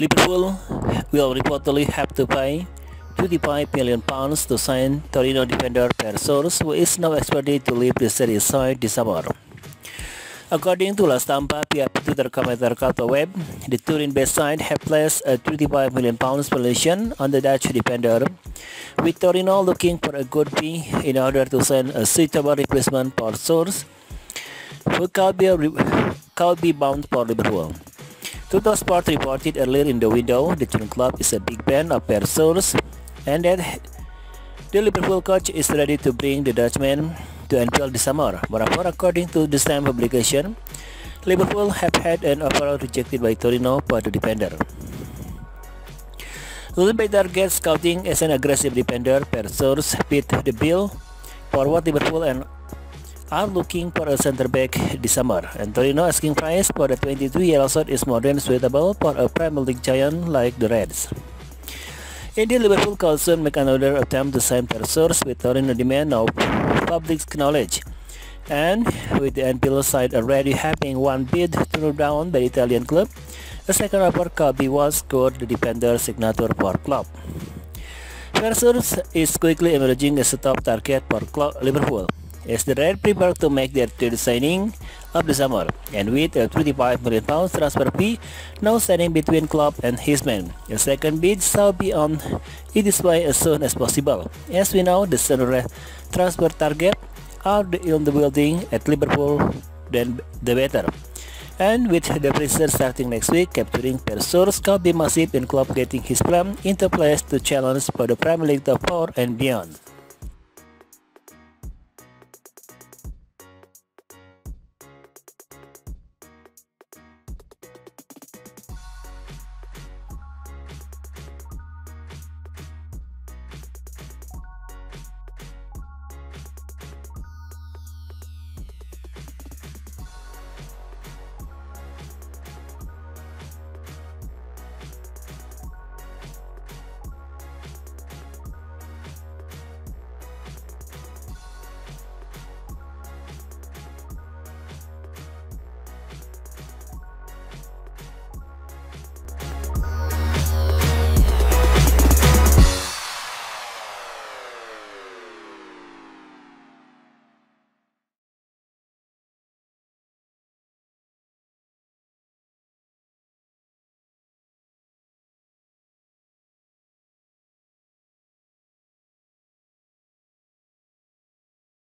Liverpool will reportedly have to pay 25 million pounds to sign Torino defender Perr Schuurs, who is now expected to leave the Serie side this summer. According to La Stampa via Twitter commenter Carto Web, the Turin-based side have placed a 25 million pounds valuation on the Dutch defender, with Torino looking for a good fee in order to send a suitable replacement for Schuurs, who could be, could be bound for Liverpool. Tuttosport reported earlier in the window the Turin club is a big fan of Perr Schuurs and that the Liverpool coach is ready to bring the Dutchman to Anfield this summer. Moreover, according to the same publication, Liverpool have had an offer rejected by Torino for the defender. Little target scouting as an aggressive defender, Perr Schuurs fit the bill for what Liverpool and are looking for a center back this summer, and Torino asking price for the 23-year-old is more than suitable for a Premier League giant like the Reds. Indeed, Liverpool could soon make another attempt to sign Per with Torino demand of public knowledge. And with the Anfield side already having one bid turned down by the Italian club, a second offer could be what scored the defender signature for club. Per is quickly emerging as a top target for club Liverpool as the Red prepare to make their third signing of the summer, and with a 25 million pounds transfer fee now standing between Klopp and his men. A second bid shall be on its way as soon as possible. As we know, the sooner transfer target are in the building at Liverpool, then the better. And with the preseason starting next week, capturing Perr Schuurs could be massive in Klopp getting his plan into place to challenge for the Premier League top 4 and beyond.